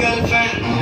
girlfriend.